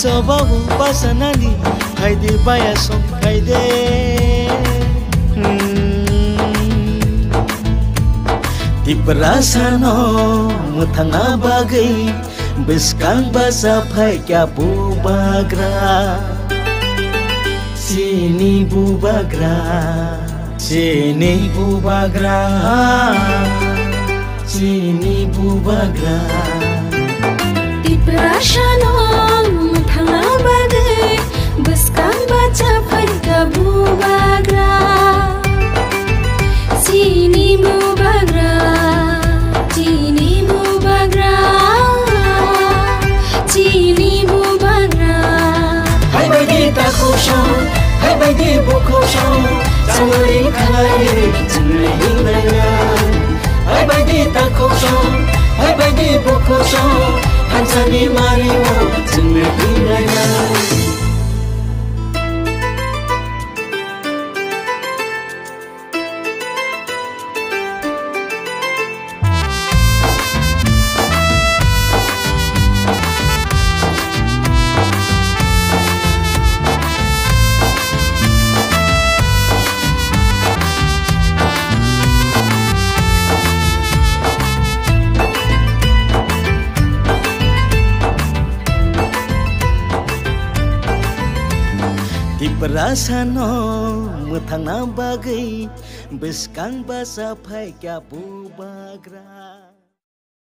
ಸ್ವಭಾವವು ಬಸನಲ್ಲಿ ಹೈದೆ ಬಯಸು ಕೈದೆ Diperasano mutanga bagai Beskang basa pai kya bubagra Sini bubagra Sini bubagra Sini bubagra Diperasano ता खुसाउ खाइबायदि बुखुसाउ सङ्गरी खानाले हिँड्दैन हाइबायदि ता खुसाउ हाइबायदि बुखुसाउ खान्छ बिमारी जुम्ले हिँड्दैन बागई बिस्कान बसा फाय क्या बू